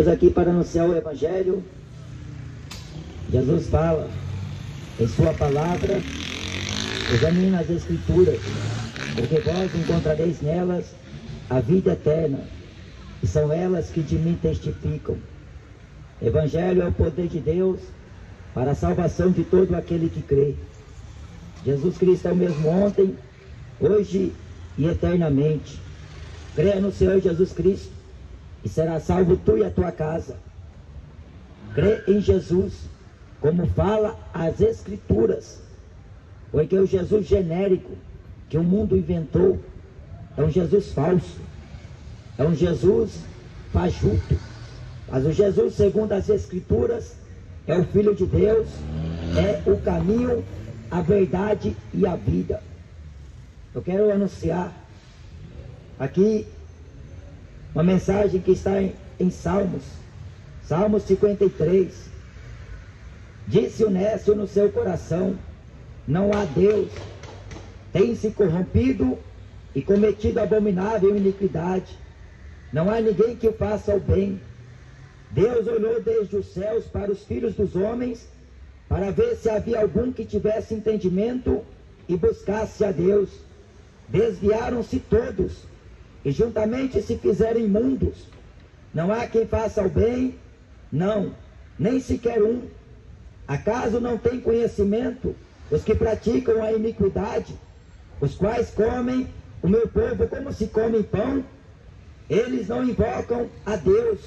Estamos aqui para anunciar o Evangelho. Jesus fala em Sua palavra: examine as Escrituras, porque vós encontrareis nelas a vida eterna, e são elas que de mim testificam. Evangelho é o poder de Deus para a salvação de todo aquele que crê. Jesus Cristo é o mesmo ontem, hoje e eternamente. Creia no Senhor Jesus Cristo e será salvo tu e a tua casa. Crê em Jesus, como fala as Escrituras, porque o Jesus genérico que o mundo inventou é um Jesus falso, é um Jesus fajuto. Mas o Jesus, segundo as Escrituras, é o Filho de Deus, é o caminho, a verdade e a vida. Eu quero anunciar aqui uma mensagem que está em, em Salmos, Salmos 53. Disse o Nécio no seu coração: Não há Deus, tem se corrompido e cometido abominável iniquidade. Não há ninguém que faça o bem. Deus olhou desde os céus para os filhos dos homens, para ver se havia algum que tivesse entendimento e buscasse a Deus. Desviaram-se todos e juntamente se fizeram imundos. Não há quem faça o bem, não, nem sequer um. Acaso não tem conhecimento os que praticam a iniquidade, os quais comem o meu povo como se come pão? Eles não invocam a Deus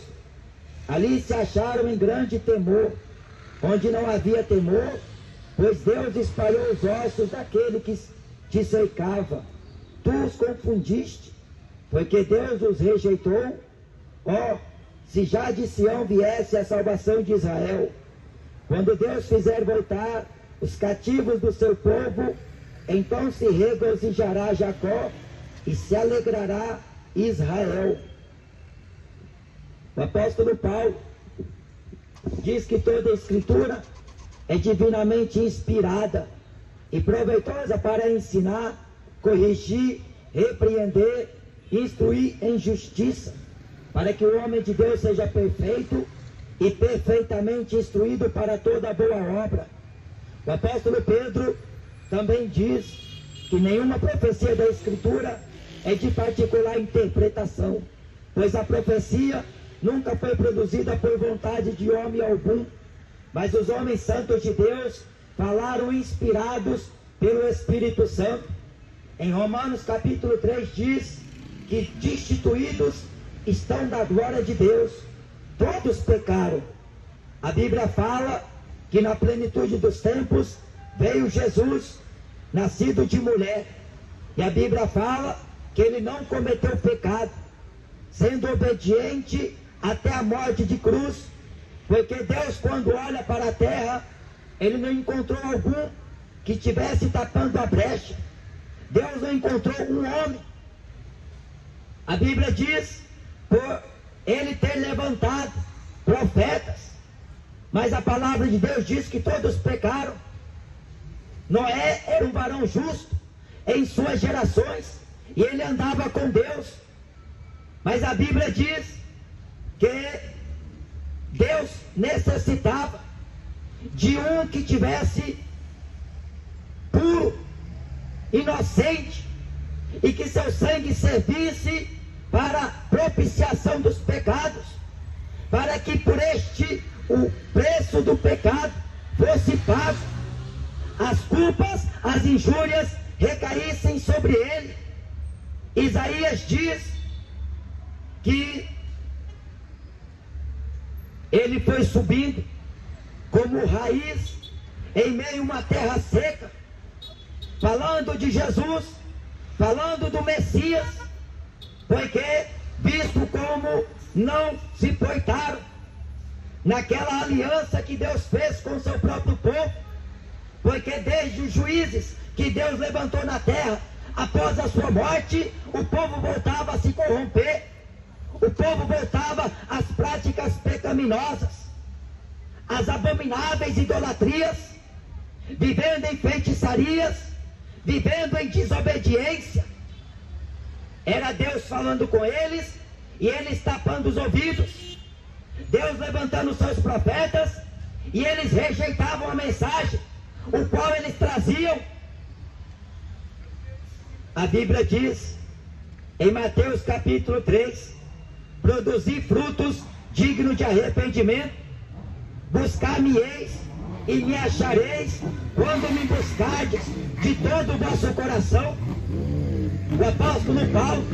Ali se acharam em grande temor, onde não havia temor, pois Deus espalhou os ossos daquele que te cercava. Tu os confundiste, porque Deus os rejeitou. Ó, oh, se já de Sião viesse a salvação de Israel, quando Deus fizer voltar os cativos do seu povo, então se regozijará Jacó e se alegrará Israel. O apóstolo Paulo diz que toda a escritura é divinamente inspirada e proveitosa para ensinar, corrigir, repreender, instruir em justiça, para que o homem de Deus seja perfeito e perfeitamente instruído para toda boa obra. O apóstolo Pedro também diz que nenhuma profecia da Escritura é de particular interpretação, pois a profecia nunca foi produzida por vontade de homem algum, mas os homens santos de Deus falaram inspirados pelo Espírito Santo. Em Romanos capítulo 3 diz que destituídos estão da glória de Deus, todos pecaram. A Bíblia fala que na plenitude dos tempos veio Jesus, nascido de mulher, e a Bíblia fala que ele não cometeu pecado, sendo obediente até a morte de cruz, porque Deus, quando olha para a terra, ele não encontrou algum que tivesse tapando a brecha. Deus não encontrou um homem. A Bíblia diz, por ele ter levantado profetas, mas a palavra de Deus diz que todos pecaram. Noé era um varão justo em suas gerações, e ele andava com Deus. Mas a Bíblia diz que Deus necessitava de um que tivesse puro, inocente, e que seu sangue servisse para propiciação dos pecados, para que por este o preço do pecado fosse pago, as culpas, as injúrias recaíssem sobre ele. Isaías diz que ele foi subindo como raiz em meio a uma terra seca, falando de Jesus, falando do Messias, porque visto como não se portaram naquela aliança que Deus fez com o seu próprio povo, porque desde os juízes que Deus levantou na terra, após a sua morte, o povo voltava a se corromper o povo voltava às práticas pecaminosas, às abomináveis idolatrias, vivendo em feitiçarias, vivendo em desobediência. Era Deus falando com eles e eles tapando os ouvidos. Deus levantando seus profetas e eles rejeitavam a mensagem, o qual eles traziam. A Bíblia diz em Mateus capítulo 3: produzir frutos dignos de arrependimento, buscar-me-eis e me achareis quando me buscardes de todo o vosso coração. O apóstolo Paulo,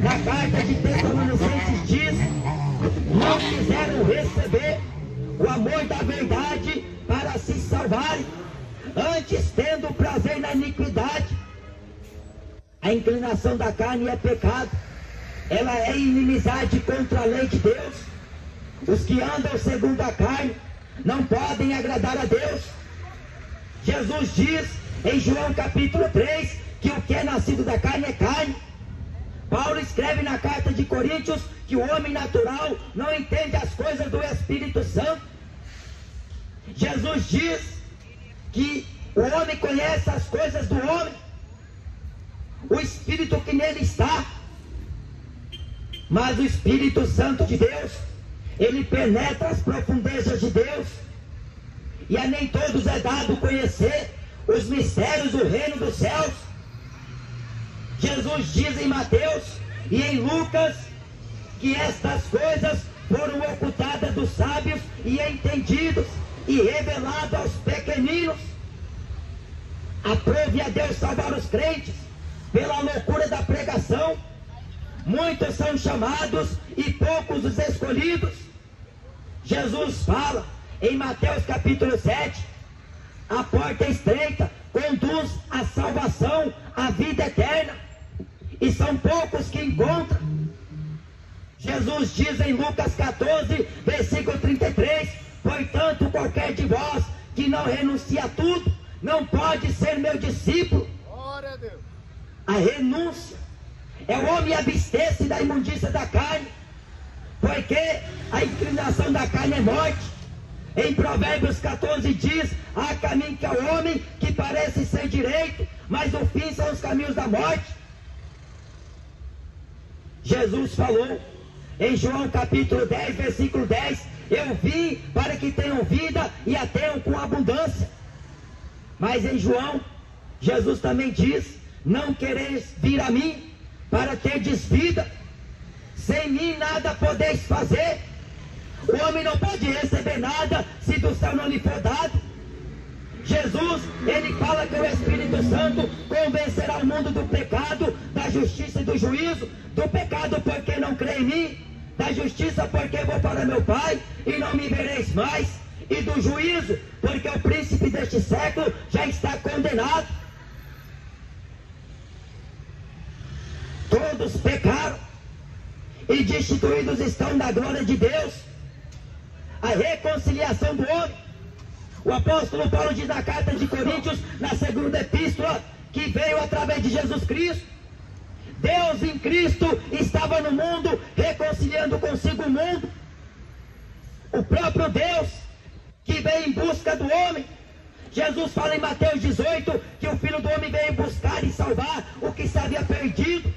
na carta de Tessalonicenses, diz: Não quiseram receber o amor da verdade para se salvarem, antes tendo prazer na iniquidade. A inclinação da carne é pecado, ela é inimizade contra a lei de Deus. Os que andam segundo a carne não podem agradar a Deus. Jesus diz em João capítulo 3 que o que é nascido da carne é carne. Paulo escreve na carta de Coríntios que o homem natural não entende as coisas do Espírito Santo. Jesus diz que o homem conhece as coisas do homem, o Espírito que nele está, mas o Espírito Santo de Deus ele penetra as profundezas de Deus. E a nem todos é dado conhecer os mistérios do reino dos céus. Jesus diz em Mateus e em Lucas que estas coisas foram ocultadas dos sábios e entendidos e reveladas aos pequeninos. Aprove a Deus salvar os crentes pela loucura da pregação. Muitos são chamados e poucos os escolhidos. Jesus fala em Mateus capítulo 7: a porta estreita conduz à salvação, à vida eterna, e são poucos que encontram. Jesus diz em Lucas 14, versículo 33: Portanto, qualquer de vós que não renuncia a tudo, não pode ser meu discípulo. Glória a Deus. A renúncia é o homem abster-se da imundícia da carne porque a inclinação da carne é morte. Em Provérbios 14 diz: há caminho que é o homem que parece ser direito, mas o fim são os caminhos da morte. Jesus falou em João capítulo 10, versículo 10: Eu vim para que tenham vida e a tenham com abundância. Mas em João, Jesus também diz: Não quereis vir a mim para ter vida sem mim nada podeis fazer. O homem não pode receber nada se do céu não lhe for dado. Jesus, ele fala que o Espírito Santo convencerá o mundo do pecado, da justiça e do juízo. Do pecado porque não crê em mim, da justiça porque vou para meu Pai e não me vereis mais, e do juízo porque o príncipe deste século já está condenado. Todos pecaram e destituídos estão da glória de Deus. A reconciliação do homem. O apóstolo Paulo diz na carta de Coríntios, na segunda epístola, que veio através de Jesus Cristo. Deus em Cristo estava no mundo, reconciliando consigo o mundo. O próprio Deus que veio em busca do homem. Jesus fala em Mateus 18 que o Filho do Homem veio buscar e salvar o que havia perdido.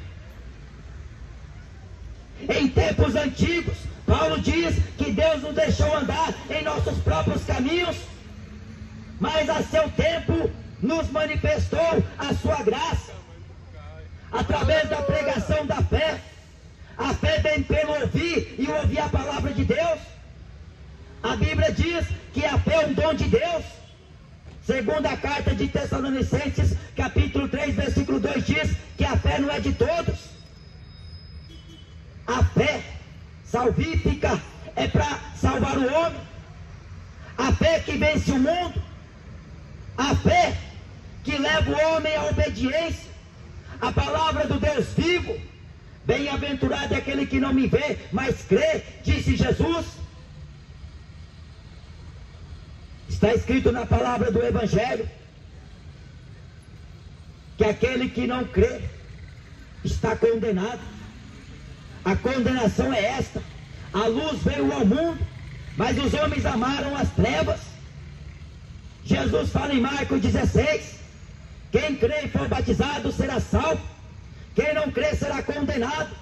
Em tempos antigos, Paulo diz que Deus nos deixou andar em nossos próprios caminhos, mas a seu tempo nos manifestou a sua graça, através da pregação da fé. A fé vem pelo ouvir e ouvir a palavra de Deus. A Bíblia diz que a fé é um dom de Deus. Segundo a carta de Tessalonicenses, capítulo 3, versículo 2 diz que a fé não é de todos. A fé salvífica é para salvar o homem. A fé que vence o mundo. A fé que leva o homem à obediência. A palavra do Deus vivo. Bem-aventurado é aquele que não me vê, mas crê, disse Jesus. Está escrito na palavra do Evangelho que aquele que não crê está condenado. A condenação é esta: a luz veio ao mundo, mas os homens amaram as trevas. Jesus fala em Marcos 16: quem crê e for batizado será salvo, quem não crê será condenado.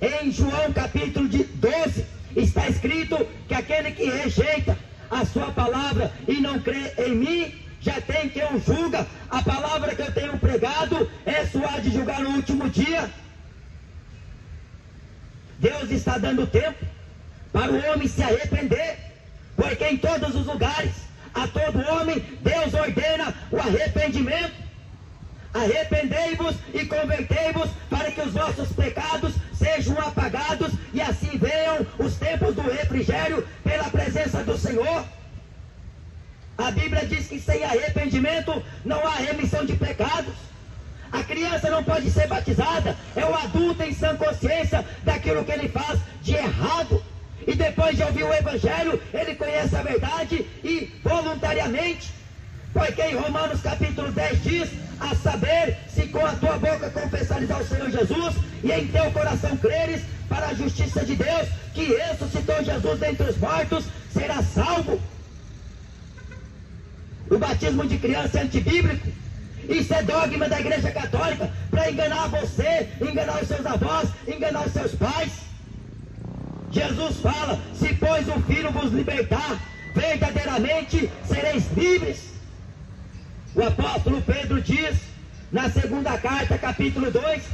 Em João capítulo 12, Está escrito que aquele que rejeita a sua palavra e não crê em mim, já tem quem o julga. A palavra que eu tenho pregado é sua de julgar no último dia. Deus está dando tempo para o homem se arrepender, porque em todos os lugares, a todo homem, Deus ordena o arrependimento. Arrependei-vos e convertei-vos para que os vossos pecados sejam apagados e assim venham os tempos do refrigério pela presença do Senhor. A Bíblia diz que sem arrependimento não há remissão de pecados. A criança não pode ser batizada, é o adulto em sã consciência daquilo que ele faz de errado. E depois de ouvir o Evangelho, ele conhece a verdade e voluntariamente porque em Romanos capítulo 10 diz: A saber, se com a tua boca confessares ao Senhor Jesus e em teu coração creres para a justiça de Deus, que ressuscitou Jesus dentre os mortos, será salvo. O batismo de criança é antibíblico. Isso é dogma da igreja católica para enganar você, enganar os seus avós, enganar os seus pais. Jesus fala: se pois o filho vos libertar, verdadeiramente sereis livres. O apóstolo Pedro diz, na segunda carta, capítulo 2,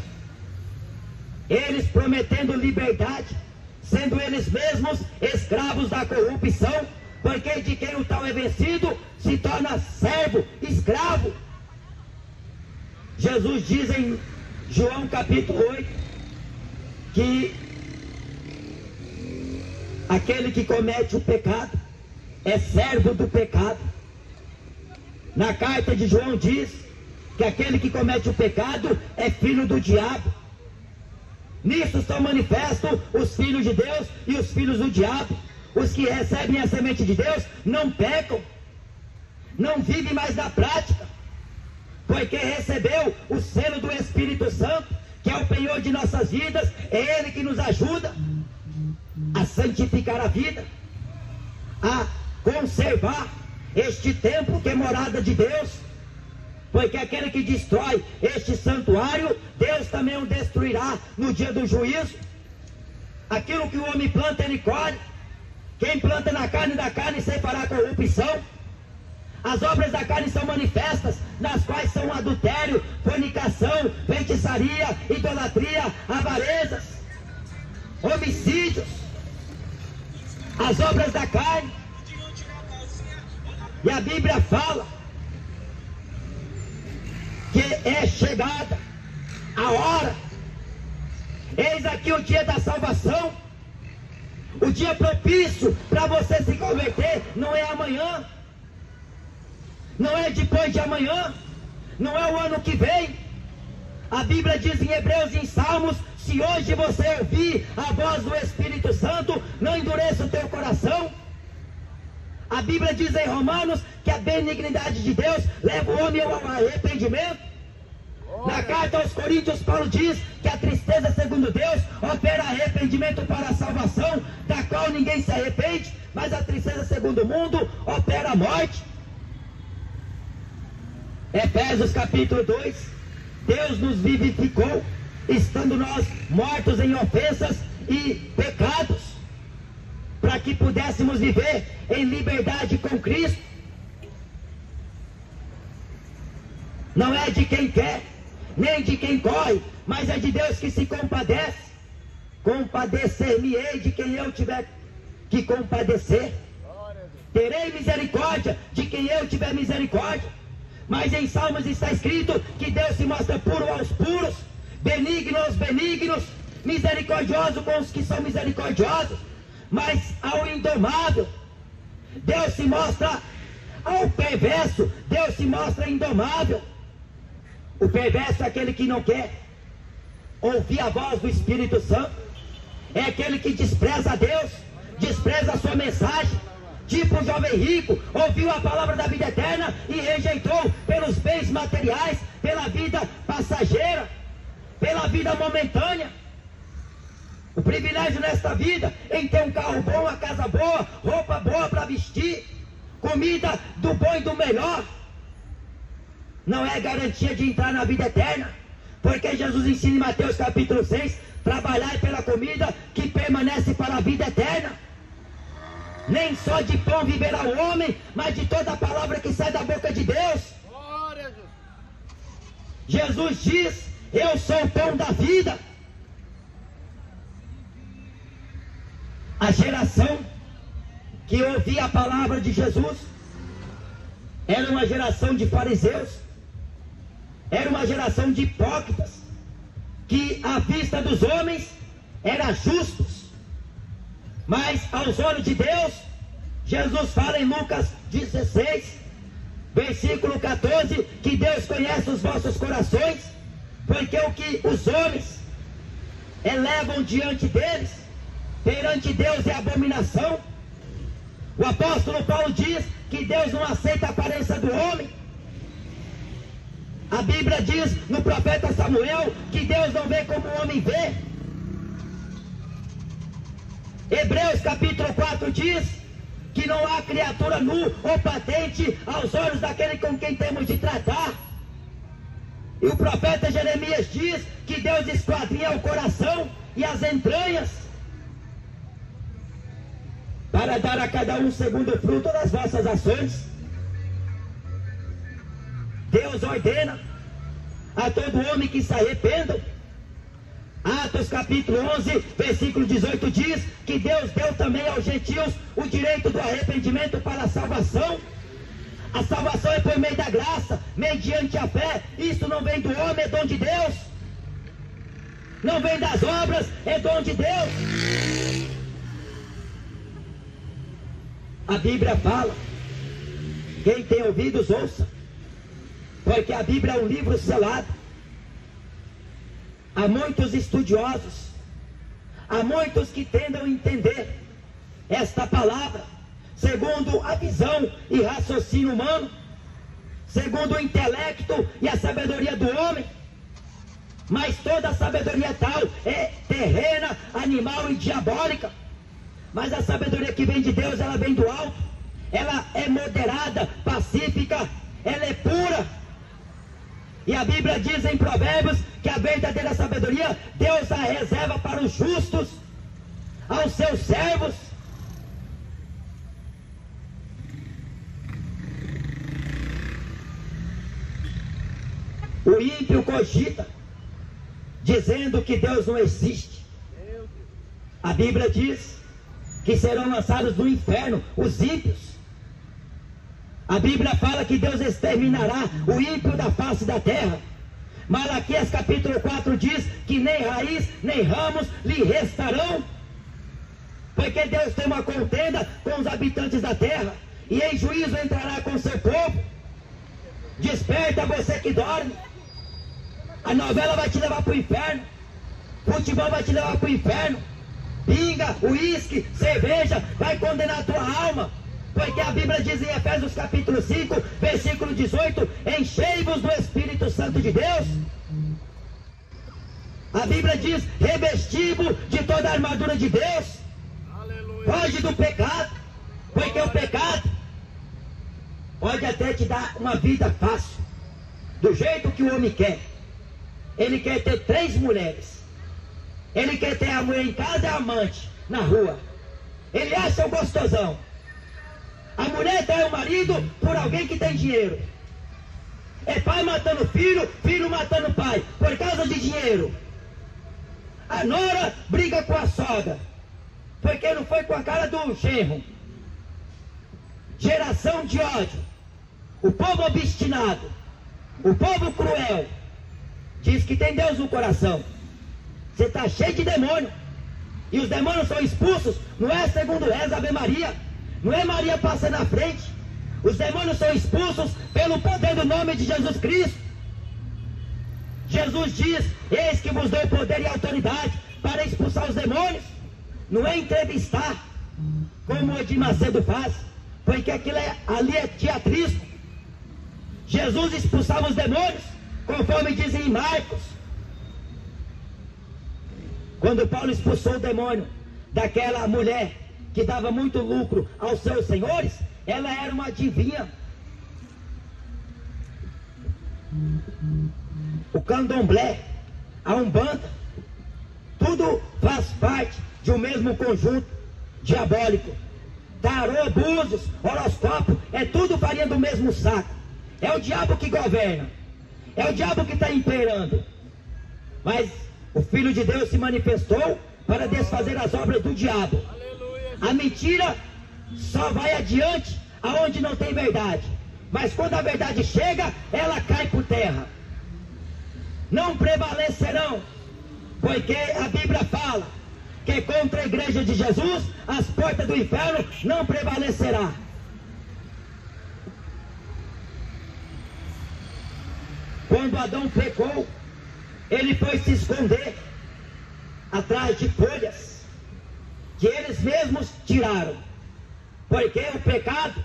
eles prometendo liberdade, sendo eles mesmos escravos da corrupção, porque de quem o tal é vencido se torna servo, escravo. Jesus diz em João capítulo 8 que aquele que comete o pecado é servo do pecado. Na carta de João diz que aquele que comete o pecado é filho do diabo. Nisso são manifestos os filhos de Deus e os filhos do diabo. Os que recebem a semente de Deus não pecam, não vivem mais na prática, porque recebeu o selo do Espírito Santo, que é o penhor de nossas vidas, é Ele que nos ajuda a santificar a vida, a conservar este templo que é morada de Deus, porque aquele que destrói este santuário, Deus também o destruirá no dia do juízo. Aquilo que o homem planta, ele colhe. Quem planta na carne da carne fará corrupção. As obras da carne são manifestas, nas quais são adultério, fornicação, feitiçaria, idolatria, avarezas, homicídios. As obras da carne e a Bíblia fala que é chegada a hora. Eis aqui o dia da salvação. O dia propício para você se converter não é amanhã. Não é depois de amanhã. Não é o ano que vem. A Bíblia diz em Hebreus e em Salmos: se hoje você ouvir a voz do Espírito Santo, não endureça o teu coração. A Bíblia diz em Romanos que a benignidade de Deus leva o homem ao arrependimento. Na carta aos Coríntios, Paulo diz que a tristeza, segundo Deus, opera arrependimento para a salvação, da qual ninguém se arrepende, mas a tristeza, segundo o mundo, opera a morte. Efésios capítulo 2: Deus nos vivificou, estando nós mortos em ofensas e pecados para que pudéssemos viver em liberdade com Cristo. Não é de quem quer, nem de quem corre, mas é de Deus que se compadece. Compadecer-me-ei de quem eu tiver que compadecer. Terei misericórdia de quem eu tiver misericórdia. Mas em Salmos está escrito que Deus se mostra puro aos puros, benigno aos benignos, misericordioso com os que são misericordiosos mas ao indomável. Deus se mostra ao perverso, Deus se mostra indomável. O perverso é aquele que não quer ouvir a voz do Espírito Santo, é aquele que despreza Deus, despreza a sua mensagem. Tipo o jovem rico, ouviu a palavra da vida eterna e rejeitou pelos bens materiais, pela vida passageira, pela vida momentânea. O privilégio nesta vida em ter um carro bom, uma casa boa, roupa boa para vestir, comida do bom e do melhor, não é garantia de entrar na vida eterna. Porque Jesus ensina em Mateus capítulo 6: trabalhar pela comida que permanece para a vida eterna. Nem só de pão viverá o homem, mas de toda a palavra que sai da boca de Deus. Jesus diz: Eu sou o pão da vida. A geração que ouvia a palavra de Jesus era uma geração de fariseus, era uma geração de hipócritas, que à vista dos homens eram justos, mas aos olhos de Deus, Jesus fala em Lucas 16, versículo 14, que Deus conhece os vossos corações, porque o que os homens elevam diante deles, perante Deus é abominação. O apóstolo Paulo diz que Deus não aceita a aparência do homem. A Bíblia diz no profeta Samuel que Deus não vê como o homem vê. Hebreus capítulo 4 diz que não há criatura nu ou patente aos olhos daquele com quem temos de tratar. E o profeta Jeremias diz que Deus esquadrinha o coração e as entranhas para dar a cada um segundo fruto das vossas ações. Deus ordena a todo homem que se arrependa. Atos capítulo 11, versículo 18 diz que Deus deu também aos gentios o direito do arrependimento para a salvação. A salvação é por meio da graça, mediante a fé. Isso não vem do homem, é dom de Deus. Não vem das obras, é dom de Deus. A Bíblia fala. Quem tem ouvidos, ouça. Porque a Bíblia é um livro selado. Há muitos estudiosos, há muitos que tendam a entender esta palavra segundo a visão e raciocínio humano, segundo o intelecto e a sabedoria do homem. Mas toda sabedoria tal é terrena, animal e diabólica. Mas a sabedoria que vem de Deus, ela vem do alto. Ela é moderada, pacífica, ela é pura. E a Bíblia diz em Provérbios que a verdadeira sabedoria, Deus a reserva para os justos, aos seus servos. O ímpio cogita, dizendo que Deus não existe. A Bíblia diz que serão lançados no inferno, os ímpios. A Bíblia fala que Deus exterminará o ímpio da face da terra. Malaquias capítulo 4 diz que nem raiz nem ramos lhe restarão. Porque Deus tem uma contenda com os habitantes da terra. E em juízo entrará com seu povo. Desperta você que dorme. A novela vai te levar para o inferno. Futebol vai te levar para o inferno pinga, uísque, cerveja, vai condenar a tua alma. Porque a Bíblia diz em Efésios capítulo 5, versículo 18: Enchei-vos do Espírito Santo de Deus. A Bíblia diz: revesti-vos de toda a armadura de Deus. Foge do pecado, porque o pecado pode até te dar uma vida fácil, do jeito que o homem quer. Ele quer ter três mulheres. Ele quer ter a mulher em casa e a amante na rua. Ele acha o gostosão. A mulher trai o marido por alguém que tem dinheiro. É pai matando filho, filho matando pai, por causa de dinheiro. A nora briga com a sogra, porque não foi com a cara do genro. Geração de ódio. O povo obstinado, o povo cruel, diz que tem Deus no coração. Você está cheio de demônio. E os demônios são expulsos, não é segundo reza Ave Maria, não é Maria passando na frente. Os demônios são expulsos pelo poder do nome de Jesus Cristo. Jesus diz: Eis que vos dou poder e autoridade para expulsar os demônios. Não é entrevistar, como o Edir Macedo faz, porque aquilo é, ali é teatrismo. Jesus expulsava os demônios, conforme dizem em Marcos quando Paulo expulsou o demônio daquela mulher que dava muito lucro aos seus senhores, ela era uma adivinha. O candomblé, a umbanda, tudo faz parte de um mesmo conjunto diabólico. Tarô, búzios, horoscópio, é tudo farinha do mesmo saco. É o diabo que governa. É o diabo que está imperando. Mas o Filho de Deus se manifestou para desfazer as obras do diabo. A mentira só vai adiante aonde não tem verdade. Mas quando a verdade chega, ela cai por terra. Não prevalecerão, porque a Bíblia fala que contra a igreja de Jesus as portas do inferno não prevalecerá. Quando Adão pecou, ele foi se esconder atrás de folhas que eles mesmos tiraram. Porque o pecado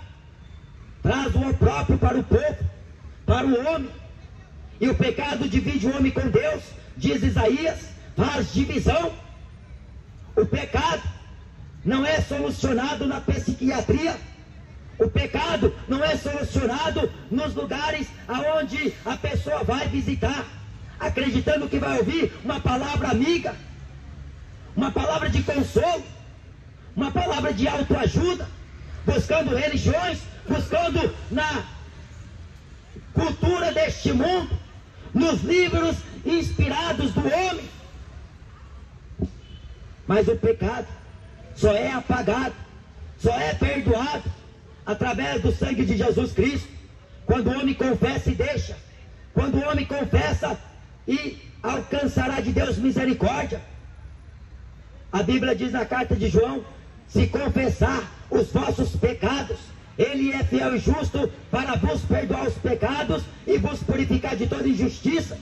traz o próprio para o povo, para o homem. E o pecado divide o homem com Deus, diz Isaías, faz divisão. O pecado não é solucionado na psiquiatria. O pecado não é solucionado nos lugares aonde a pessoa vai visitar, acreditando que vai ouvir uma palavra amiga, uma palavra de consolo, uma palavra de autoajuda, buscando religiões, buscando na cultura deste mundo, nos livros inspirados do homem. Mas o pecado só é apagado, só é perdoado através do sangue de Jesus Cristo. Quando o homem confessa e deixa, quando o homem confessa e alcançará de Deus misericórdia. A Bíblia diz na carta de João: se confessar os vossos pecados, Ele é fiel e justo para vos perdoar os pecados e vos purificar de toda injustiça.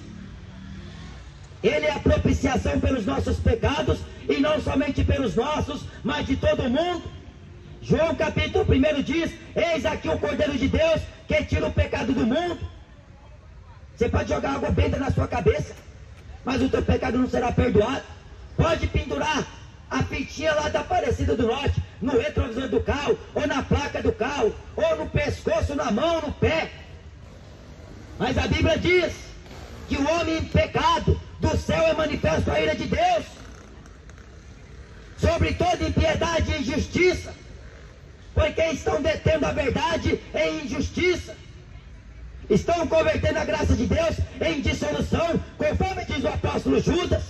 Ele é a propiciação pelos nossos pecados e não somente pelos nossos, mas de todo mundo. João capítulo 1 diz: Eis aqui o Cordeiro de Deus que tira o pecado do mundo. Você pode jogar água benta na sua cabeça, mas o teu pecado não será perdoado. Pode pendurar a fitinha lá da Aparecida do Norte, no retrovisor do carro, ou na placa do carro, ou no pescoço, na mão, no pé. Mas a Bíblia diz que o homem em pecado do céu é manifesto a ira de Deus sobre toda impiedade e injustiça, porque estão detendo a verdade em injustiça, estão convertendo a graça de Deus em dissolução, conforme diz o apóstolo Judas,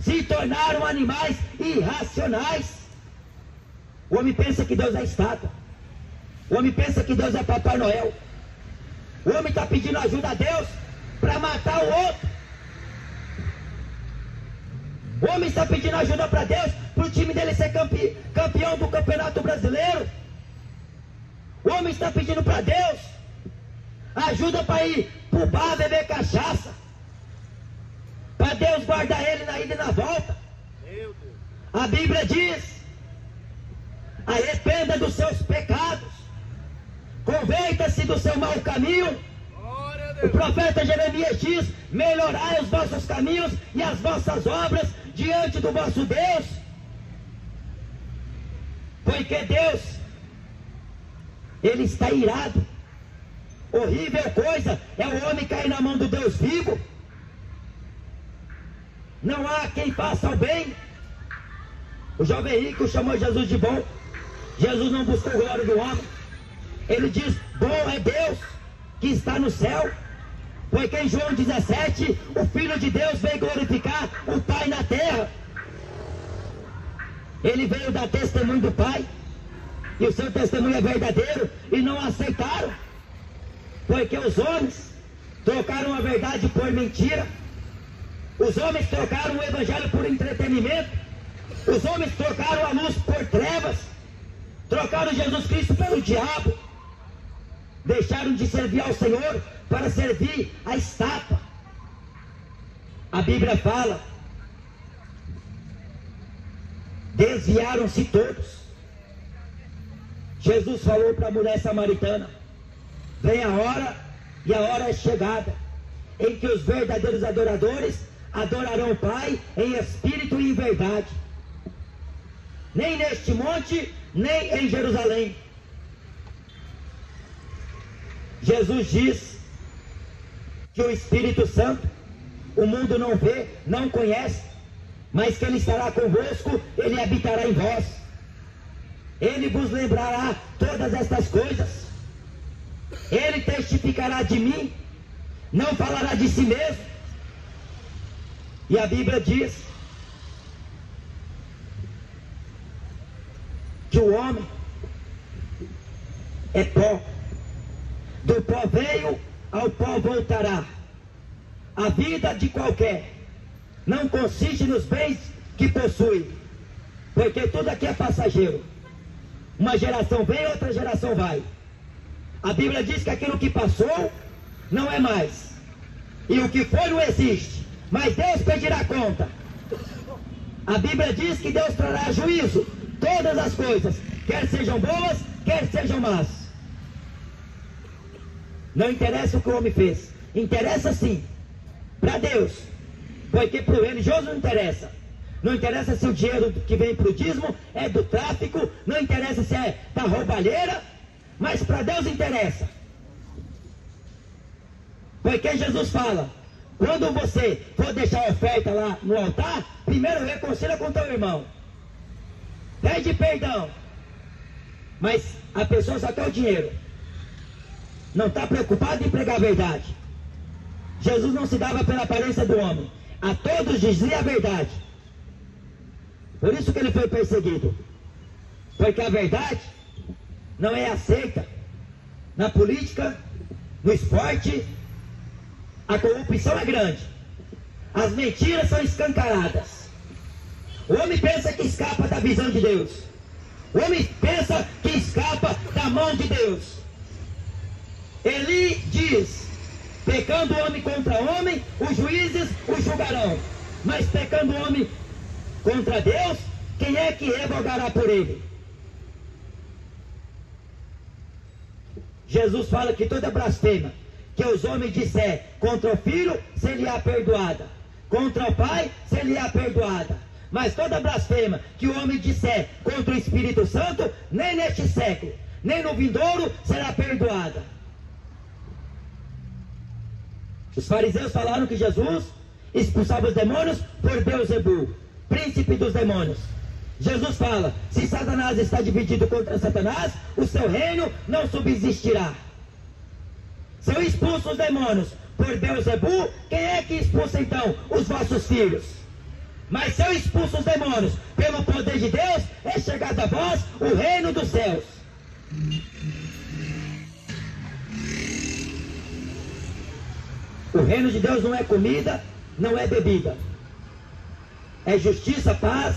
se tornaram animais irracionais. O homem pensa que Deus é estátua, o homem pensa que Deus é Papai Noel, o homem está pedindo ajuda a Deus para matar o outro. O homem está pedindo ajuda para Deus para o time dele ser campe, campeão do Campeonato Brasileiro. O homem está pedindo para Deus ajuda para ir para o bar beber cachaça. Para Deus guardar ele na ida e na volta. A Bíblia diz: arrependa dos seus pecados, converta-se do seu mau caminho o profeta Jeremias diz: melhorai os vossos caminhos e as vossas obras diante do vosso Deus. Porque Deus, Ele está irado. Horrível coisa é o homem cair na mão do Deus vivo. Não há quem faça o bem. O jovem rico chamou Jesus de bom. Jesus não buscou glória do homem. Ele diz: Bom é Deus que está no céu. Porque em João 17, o Filho de Deus veio glorificar o Pai na terra. Ele veio dar testemunho do Pai. E o seu testemunho é verdadeiro. E não aceitaram. Porque os homens trocaram a verdade por mentira. Os homens trocaram o evangelho por entretenimento. Os homens trocaram a luz por trevas. Trocaram Jesus Cristo pelo diabo. Deixaram de servir ao Senhor para servir a estátua. A Bíblia fala: desviaram-se todos. Jesus falou para a mulher samaritana: vem a hora e a hora é chegada em que os verdadeiros adoradores adorarão o Pai em espírito e em verdade. Nem neste monte, nem em Jerusalém. Jesus diz que o Espírito Santo, o mundo não vê, não conhece, mas que Ele estará convosco, Ele habitará em vós. Ele vos lembrará todas estas coisas. Ele testificará de mim, não falará de si mesmo. E a Bíblia diz que o homem é pó. Do pó veio, ao pó voltará. A vida de qualquer não consiste nos bens que possui, porque tudo aqui é passageiro. Uma geração vem, outra geração vai. A Bíblia diz que aquilo que passou não é mais. E o que foi não existe. Mas Deus pedirá conta. A Bíblia diz que Deus trará juízo. Todas as coisas, quer sejam boas, quer sejam más. Não interessa o que o homem fez. Interessa sim. Para Deus. Porque para o religioso não interessa. Não interessa se o dinheiro que vem para o dízimo é do tráfico. Não interessa se é da roubalheira. Mas para Deus interessa. Porque Jesus fala: quando você for deixar a oferta lá no altar, primeiro reconcilia com teu irmão. Pede perdão. Mas a pessoa só quer o dinheiro. Não está preocupado em pregar a verdade. Jesus não se dava pela aparência do homem. A todos dizia a verdade. Por isso que ele foi perseguido. Porque a verdade não é aceita na política, no esporte. A corrupção é grande. As mentiras são escancaradas. O homem pensa que escapa da visão de Deus. O homem pensa que escapa da mão de Deus. Eli diz: pecando homem contra homem, os juízes o julgarão. Mas pecando homem contra Deus, quem é que revogará por ele? Jesus fala que toda blasfema que os homens disser contra o filho, seria perdoada. Contra o pai, seria perdoada. Mas toda blasfema que o homem disser contra o Espírito Santo, nem neste século, nem no vindouro, será perdoada. Os fariseus falaram que Jesus expulsava os demônios por Beuzebu, príncipe dos demônios. Jesus fala: se Satanás está dividido contra Satanás, o seu reino não subsistirá. Se eu expulso os demônios por Beuzebu, quem é que expulsa então os vossos filhos? Mas se eu expulso os demônios pelo poder de Deus, é chegado a vós o reino dos céus. O reino de Deus não é comida, não é bebida. É justiça, paz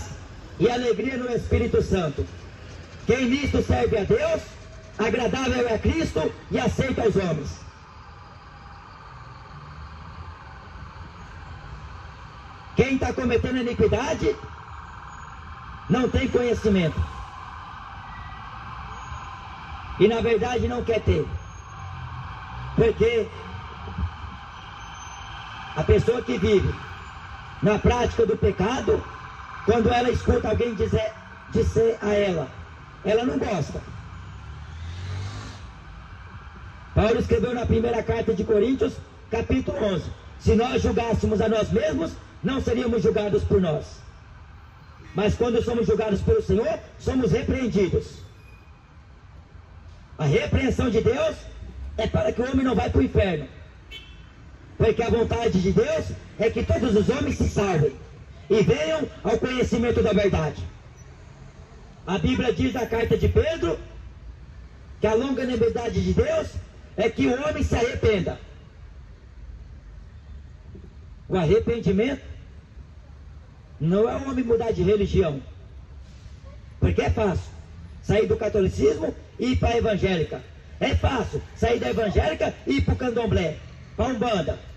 e alegria no Espírito Santo. Quem nisto serve a Deus, agradável é a Cristo e aceita aos homens. Quem está cometendo iniquidade não tem conhecimento. E na verdade não quer ter. Porque a pessoa que vive na prática do pecado, quando ela escuta alguém dizer, dizer a ela, ela não gosta. Paulo escreveu na primeira carta de Coríntios, capítulo 11: Se nós julgássemos a nós mesmos, não seríamos julgados por nós. Mas quando somos julgados pelo Senhor, somos repreendidos. A repreensão de Deus é para que o homem não vá para o inferno. Porque a vontade de Deus é que todos os homens se salvem e venham ao conhecimento da verdade. A Bíblia diz na carta de Pedro que a longanimidade de Deus é que o homem se arrependa. O arrependimento não é o homem mudar de religião. Porque é fácil sair do catolicismo e ir para a evangélica. É fácil sair da evangélica e ir para o candomblé, para a umbanda.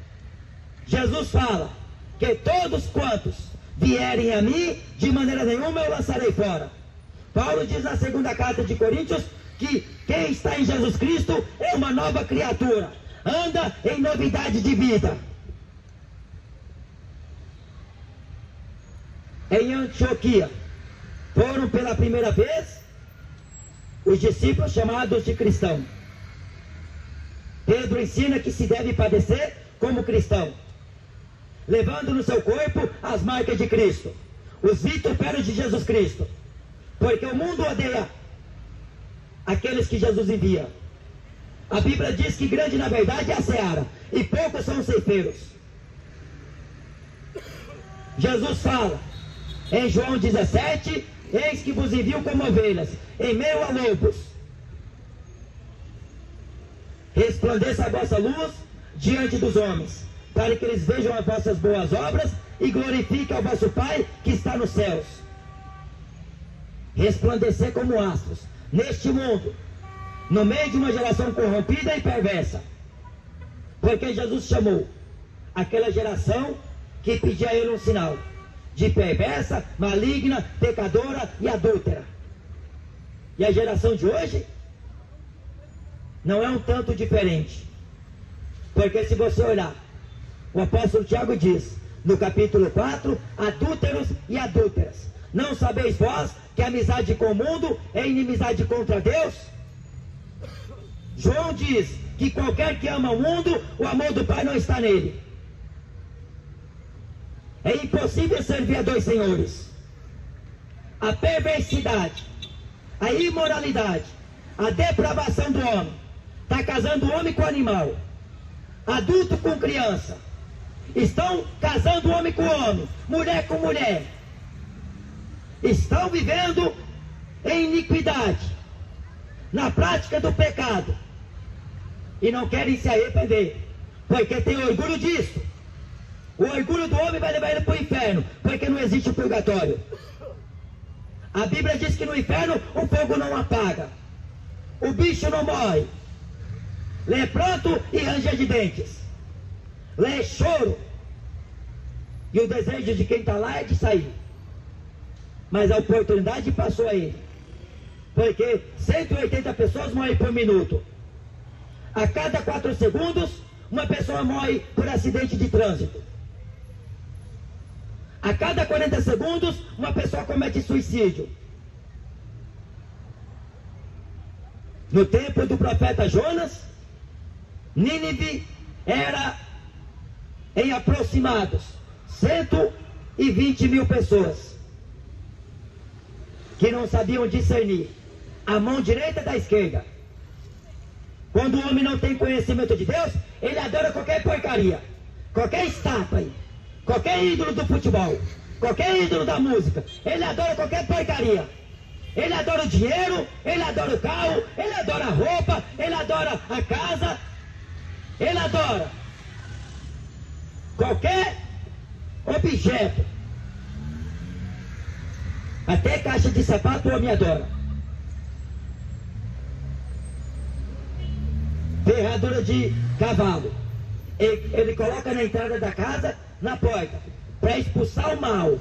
Jesus fala que todos quantos vierem a mim, de maneira nenhuma eu lançarei fora. Paulo diz na segunda carta de Coríntios que quem está em Jesus Cristo é uma nova criatura, anda em novidade de vida. Em Antioquia foram pela primeira vez os discípulos chamados de cristão. Pedro ensina que se deve padecer como cristão levando no seu corpo as marcas de Cristo. os vituperos de Jesus Cristo. Porque o mundo odeia aqueles que Jesus envia. A Bíblia diz que grande na verdade é a seara, e poucos são os ceifeiros. Jesus fala em João 17: Eis que vos envio como ovelhas, em meio a lobos. Resplandeça a vossa luz diante dos homens, para que eles vejam as vossas boas obras e glorifiquem ao vosso Pai que está nos céus. Resplandecer como astros neste mundo, no meio de uma geração corrompida e perversa. Porque Jesus chamou aquela geração que pedia a ele um sinal de perversa, maligna, pecadora e adúltera. E a geração de hoje não é um tanto diferente. Porque se você olhar, o apóstolo Tiago diz, no capítulo 4, adúlteros e adúlteras. Não sabeis vós que amizade com o mundo é inimizade contra Deus? João diz que qualquer que ama o mundo, o amor do Pai não está nele. É impossível servir a dois senhores. A perversidade, a imoralidade, a depravação do homem, está casando homem com animal, adulto com criança, estão casando homem com homem, mulher com mulher, estão vivendo em iniquidade, na prática do pecado, e não querem se arrepender, porque tem orgulho disso. O orgulho do homem vai levar ele para o inferno, porque não existe purgatório. A Bíblia diz que no inferno o fogo não apaga, o bicho não morre. Lê pronto e ranger de dentes. Lê choro. E o desejo de quem está lá é de sair. Mas a oportunidade passou a ele. Porque 180 pessoas morrem por minuto. A cada 4 segundos, uma pessoa morre por acidente de trânsito. A cada 40 segundos, uma pessoa comete suicídio. No tempo do profeta Jonas, Nínive era em aproximados 120 mil pessoas que não sabiam discernir a mão direita da esquerda. Quando o homem não tem conhecimento de Deus, ele adora qualquer porcaria, qualquer estátua. Qualquer ídolo do futebol, qualquer ídolo da música, ele adora qualquer porcaria. Ele adora o dinheiro, ele adora o carro, ele adora a roupa, ele adora a casa, ele adora qualquer objeto. Até caixa de sapato o homem adora. Ferradura de cavalo. Ele, ele coloca na entrada da casa na porta para expulsar o mal.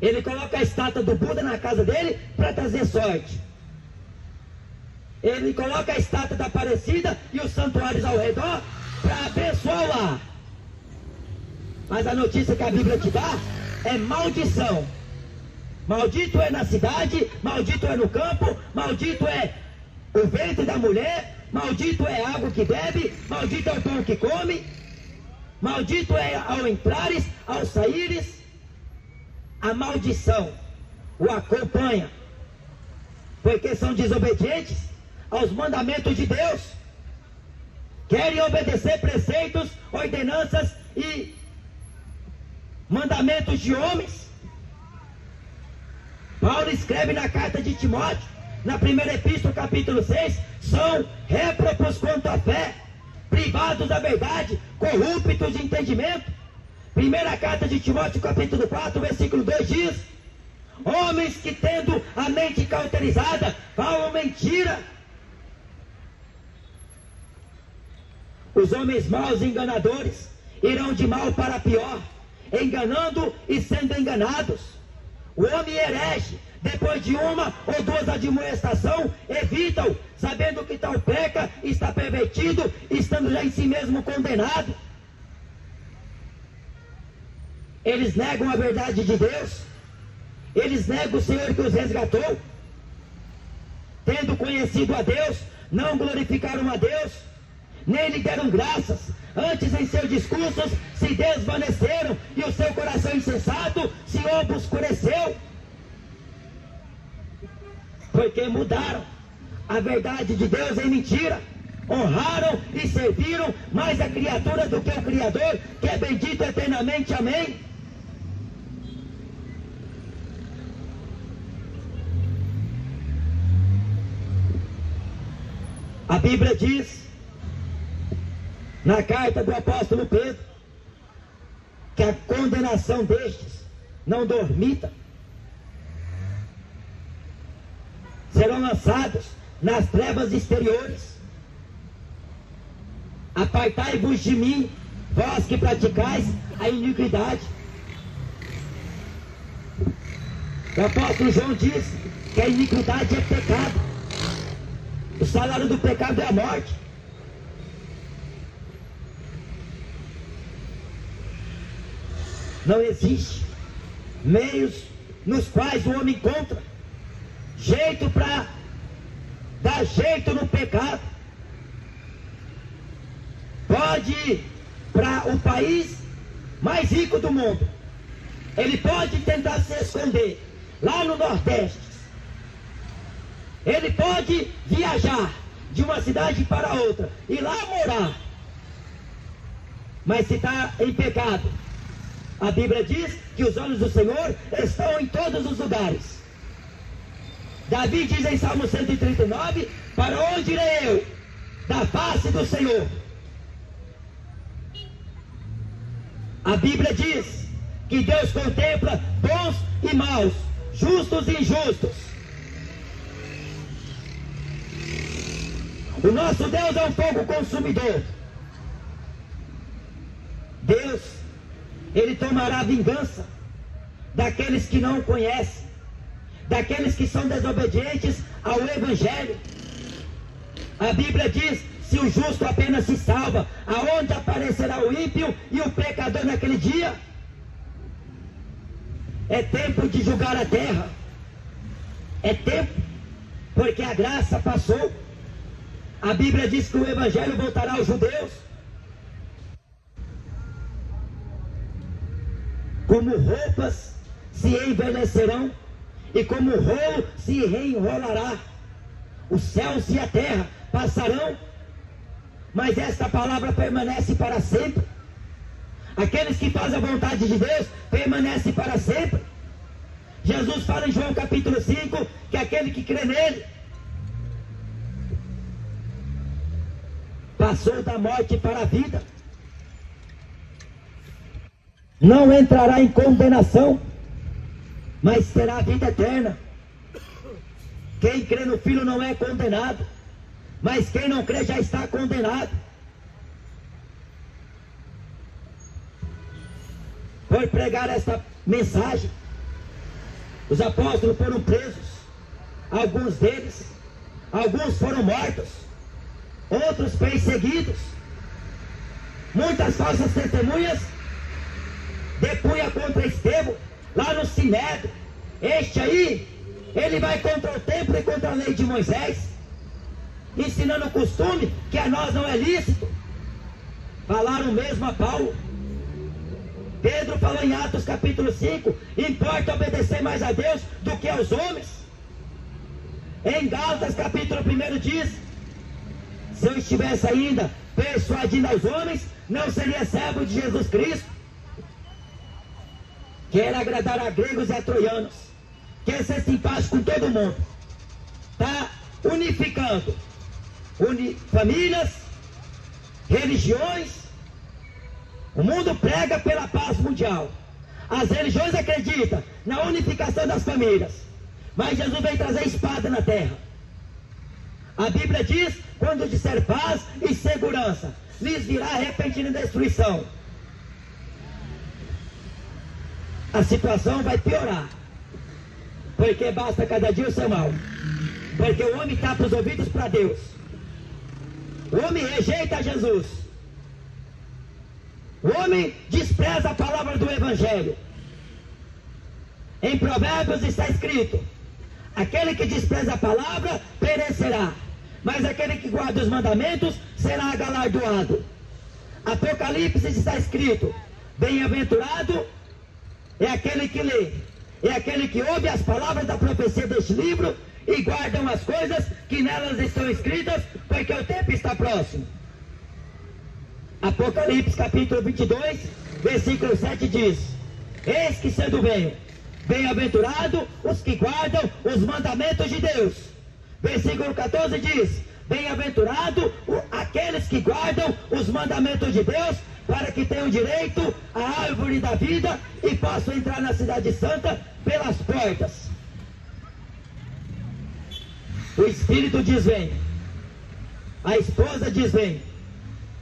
Ele coloca a estátua do Buda na casa dele para trazer sorte. Ele coloca a estátua da Aparecida e os santuários ao redor para abençoar. Mas a notícia que a Bíblia te dá é maldição. Maldito é na cidade, maldito é no campo, maldito é o ventre da mulher, maldito é a água que bebe, maldito é o pão que come. Maldito é ao entrares, ao saíres, a maldição o acompanha, porque são desobedientes aos mandamentos de Deus, querem obedecer preceitos, ordenanças e mandamentos de homens. Paulo escreve na carta de Timóteo, na primeira epístola, capítulo 6, são réprobos quanto à fé privados da verdade, corruptos de entendimento. Primeira carta de Timóteo, capítulo 4, versículo 2 diz: Homens que tendo a mente cauterizada, falam mentira. Os homens maus e enganadores irão de mal para pior, enganando e sendo enganados. O homem herege depois de uma ou duas admoestação, evitam, sabendo que tal peca, está pervertido, estando já em si mesmo condenado. Eles negam a verdade de Deus, eles negam o Senhor que os resgatou, tendo conhecido a Deus, não glorificaram a Deus, nem lhe deram graças, antes em seus discursos se desvaneceram e o seu coração insensato se obscureceu. Porque mudaram a verdade de Deus em mentira. Honraram e serviram mais a criatura do que o Criador, que é bendito eternamente. Amém. A Bíblia diz, na carta do apóstolo Pedro, que a condenação destes não dormita. Serão lançados nas trevas exteriores. Apartai-vos de mim, vós que praticais a iniquidade. O apóstolo João diz que a iniquidade é pecado. O salário do pecado é a morte. Não existe meios nos quais o homem encontra jeito para dar jeito no pecado. Pode ir para o país mais rico do mundo. Ele pode tentar se esconder lá no Nordeste. Ele pode viajar de uma cidade para outra e lá morar. Mas se está em pecado, a Bíblia diz que os olhos do Senhor estão em todos os lugares. Davi diz em Salmo 139: Para onde irei eu? Da face do Senhor. A Bíblia diz que Deus contempla bons e maus, justos e injustos. O nosso Deus é um fogo consumidor. Deus ele tomará vingança daqueles que não o conhecem, daqueles que são desobedientes ao Evangelho. A Bíblia diz: se o justo apenas se salva, aonde aparecerá o ímpio e o pecador naquele dia? É tempo de julgar a terra. É tempo, porque a graça passou. A Bíblia diz que o Evangelho voltará aos judeus. Como roupas se envelhecerão, e como rolo se reenrolará. Os céus e a terra passarão, mas esta palavra permanece para sempre. Aqueles que fazem a vontade de Deus permanecem para sempre. Jesus fala em João capítulo 5 que aquele que crê nele passou da morte para a vida não entrará em condenação, mas terá vida eterna. Quem crê no Filho não é condenado, mas quem não crê já está condenado. Por pregar esta mensagem, os apóstolos foram presos, alguns deles, alguns foram mortos, outros perseguidos, muitas falsas testemunhas depunha contra Estevão, lá no Sinédrio. Este aí, ele vai contra o templo e contra a lei de Moisés, ensinando o costume que a nós não é lícito. Falaram mesmo a Paulo. Pedro falou em Atos capítulo 5: importa obedecer mais a Deus do que aos homens. Em Gálatas capítulo 1 diz: se eu estivesse ainda persuadindo aos homens, não seria servo de Jesus Cristo quer agradar a gregos e a troianos, quer ser simpático com todo mundo, está unificando uni famílias, religiões. O mundo prega pela paz mundial. As religiões acreditam na unificação das famílias, mas Jesus veio trazer espada na terra. A Bíblia diz: quando disser paz e segurança, lhes virá repentina destruição. A situação vai piorar. Porque basta cada dia o seu mal. Porque o homem tapa os ouvidos para Deus. O homem rejeita Jesus. O homem despreza a palavra do Evangelho. Em Provérbios está escrito: aquele que despreza a palavra perecerá, mas aquele que guarda os mandamentos será galardoado. Apocalipse está escrito: bem-aventurado é aquele que lê, é aquele que ouve as palavras da profecia deste livro e guardam as coisas que nelas estão escritas, porque o tempo está próximo. Apocalipse capítulo 22, versículo 7 diz: Eis que sendo venho, bem-aventurado os que guardam os mandamentos de Deus. Versículo 14 diz: Bem-aventurado aqueles que guardam os mandamentos de Deus, para que tenham direito à árvore da vida e possam entrar na cidade santa pelas portas. O Espírito diz: Vem. A esposa diz: Vem.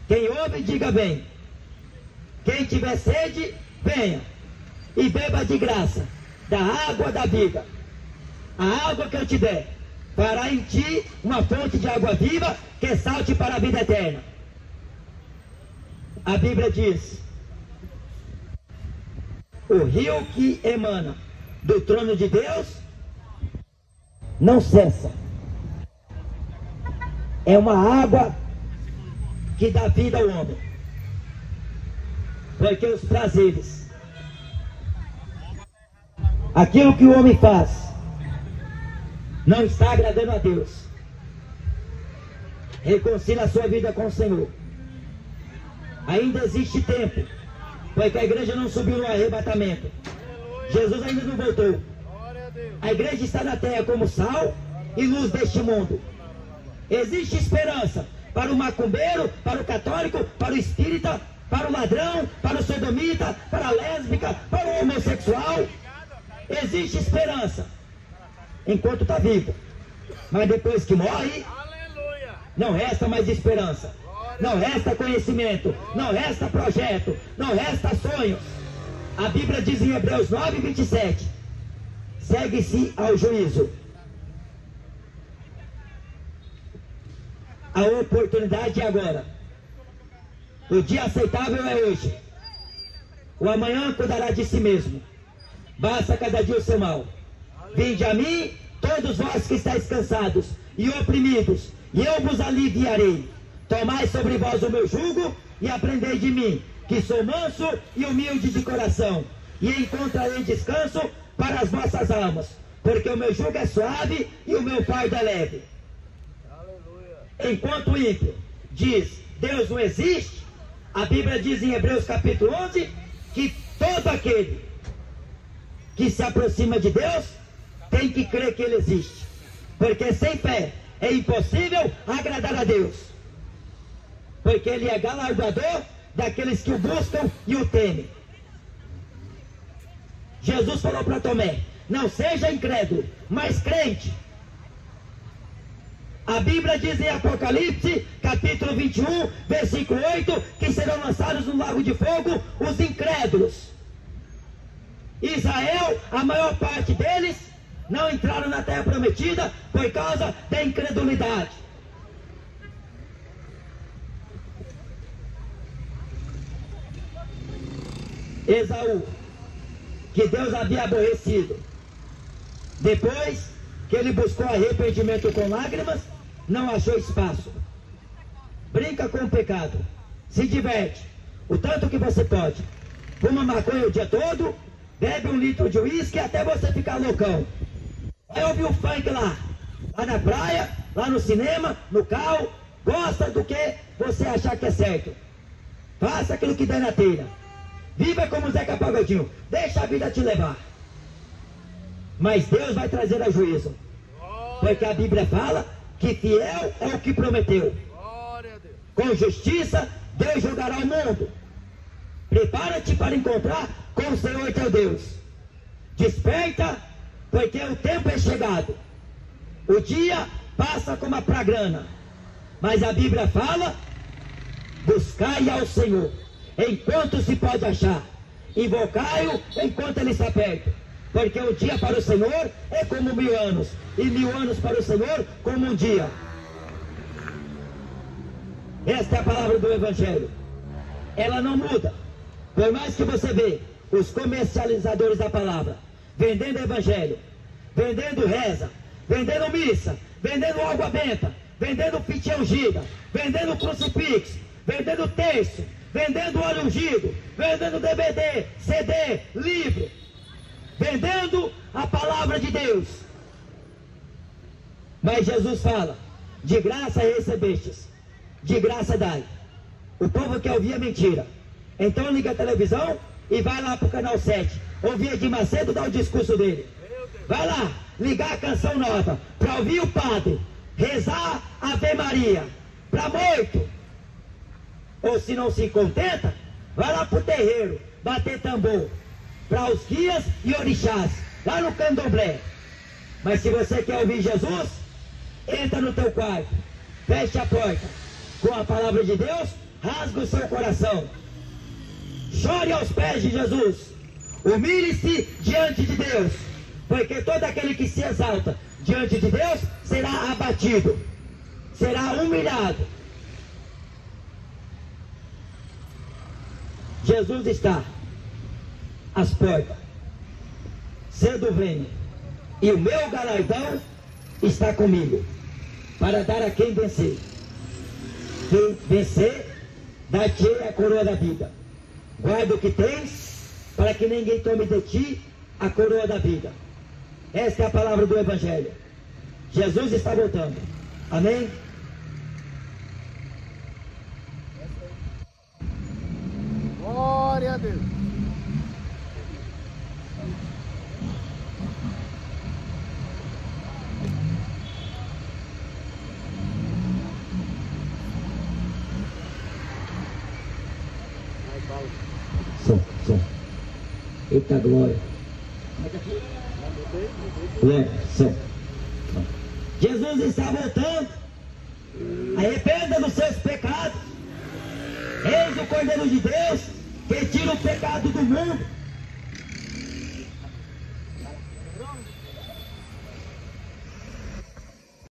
Quem ouve, diga: Vem. Quem tiver sede, venha e beba de graça da água da vida. A água que eu te der fará em ti uma fonte de água viva que salte para a vida eterna. A Bíblia diz: o rio que emana do trono de Deus não cessa é uma água que dá vida ao homem. Porque os prazeres, aquilo que o homem faz, não está agradando a Deus. Reconcilia a sua vida com o Senhor. Ainda existe tempo, porque a igreja não subiu no arrebatamento. Jesus ainda não voltou. A igreja está na terra como sal e luz deste mundo. Existe esperança para o macumbeiro, para o católico, para o espírita, para o ladrão, para o sodomita, para a lésbica, para o homossexual. Existe esperança enquanto está vivo. Mas depois que morre, não resta mais esperança. Não resta conhecimento, não resta projeto, não resta sonhos. A Bíblia diz em Hebreus 9, 27: segue-se ao juízo A oportunidade é agora. O dia aceitável é hoje. O amanhã cuidará de si mesmo. Basta cada dia o seu mal. Vinde a mim, todos vós que estáis cansados e oprimidos, e eu vos aliviarei. Tomai sobre vós o meu jugo e aprendei de mim, que sou manso e humilde de coração, e encontrarei descanso para as vossas almas, porque o meu jugo é suave e o meu fardo é leve. Enquanto o ímpio diz Deus não existe, a Bíblia diz em Hebreus capítulo 11 que todo aquele que se aproxima de Deus tem que crer que Ele existe. Porque sem fé é impossível agradar a Deus. Porque Ele é galardoador daqueles que o buscam e o temem. Jesus falou para Tomé: Não seja incrédulo, mas crente. A Bíblia diz em Apocalipse, capítulo 21, versículo 8, que serão lançados no lago de fogo os incrédulos. Israel, a maior parte deles, não entraram na terra prometida por causa da incredulidade. Esaú, que Deus havia aborrecido, depois que ele buscou arrependimento com lágrimas, não achou espaço. Brinca com o pecado. Se diverte. O tanto que você pode. Fuma maconha o dia todo, bebe um litro de uísque até você ficar loucão. Vai ouvir o funk lá. Lá na praia, lá no cinema, no carro. Gosta do que você achar que é certo. Faça aquilo que der na telha. Viva como Zeca Pagodinho. Deixa a vida te levar. Mas Deus vai trazer a juízo. Porque a Bíblia fala que fiel é o que prometeu. Com justiça, Deus julgará o mundo. Prepara-te para encontrar com o Senhor teu Deus. Desperta, porque o tempo é chegado. O dia passa como a pragrana. Mas a Bíblia fala: buscai ao Senhor enquanto se pode achar. Invocai-o enquanto ele está perto. Porque o dia para o Senhor é como mil anos, e mil anos para o Senhor como um dia. Esta é a palavra do Evangelho. Ela não muda. Por mais que você vê os comercializadores da palavra vendendo Evangelho, vendendo reza, vendendo missa, vendendo água benta, vendendo piti ungida, vendendo crucifixo, vendendo terço, vendendo óleo ungido, vendendo DVD, CD, livro, vendendo a palavra de Deus. Mas Jesus fala: de graça recebestes, de graça dai. O povo quer ouvir a mentira. Então liga a televisão e vai lá para o canal 7. Ouvir de Macedo dar o discurso dele. Vai lá, ligar a canção nova, para ouvir o padre, rezar Ave Maria, para muito. Ou se não se contenta, vai lá para o terreiro, bater tambor, para os guias e orixás, lá no candomblé. Mas se você quer ouvir Jesus, entra no teu quarto, feche a porta, com a palavra de Deus, rasga o seu coração. Chore aos pés de Jesus. Humilhe-se diante de Deus. Porque todo aquele que se exalta diante de Deus será abatido, será humilhado. Jesus está às portas. Cedo venho. E o meu galardão está comigo. Para dar a quem vencer. Quem vencer, dá-te a coroa da vida. Guarda o que tens, para que ninguém tome de ti a coroa da vida. Esta é a palavra do Evangelho. Jesus está voltando. Amém? Glória a Deus. Som, som. Eita glória. Glória, som. Jesus está voltando. Arrependa dos seus pecados. Eis o Cordeiro de Deus que tira o pecado do mundo.